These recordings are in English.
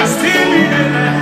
Hold it to time.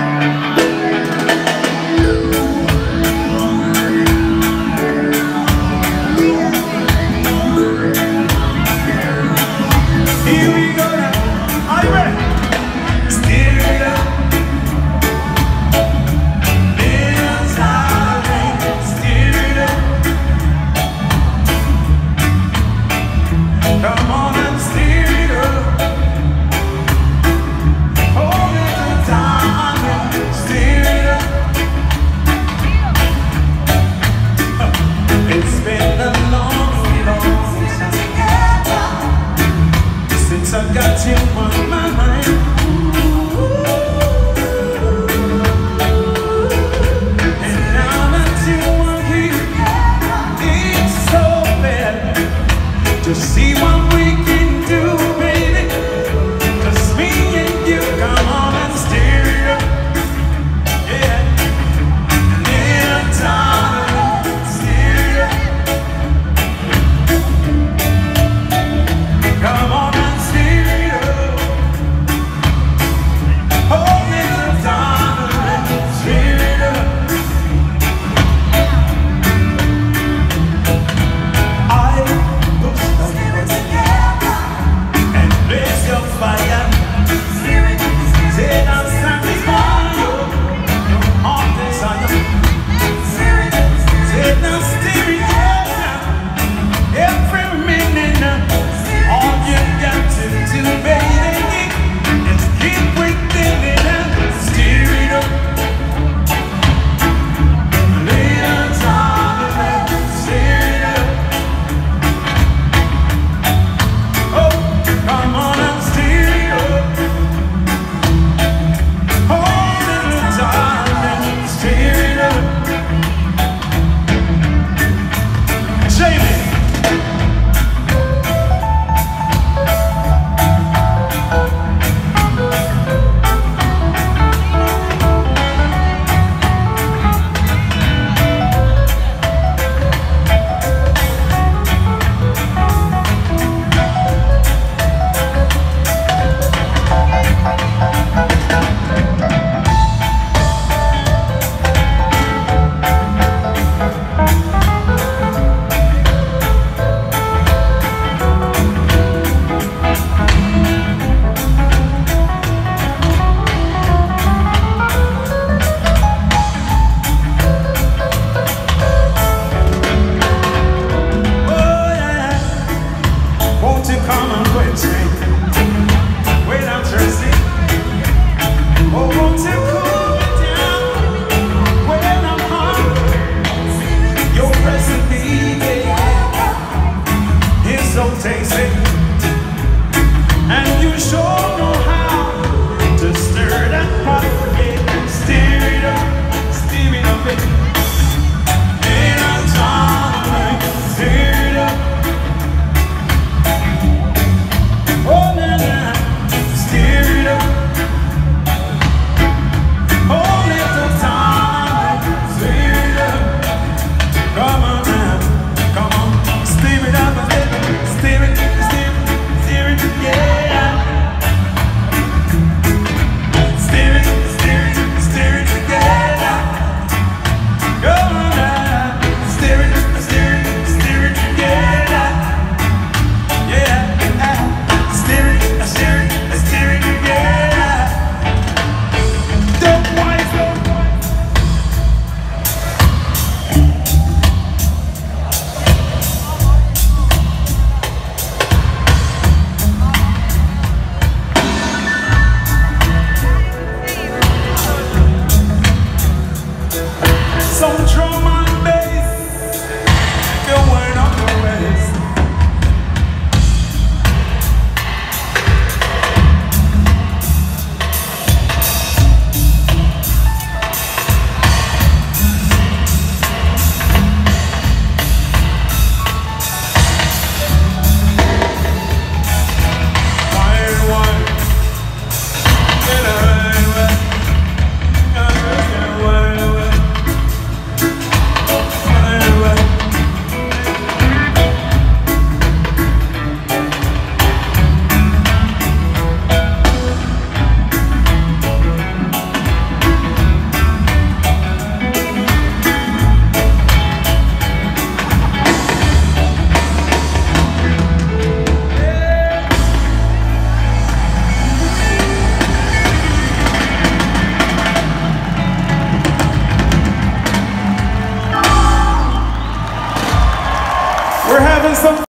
I got you on my mind. choro.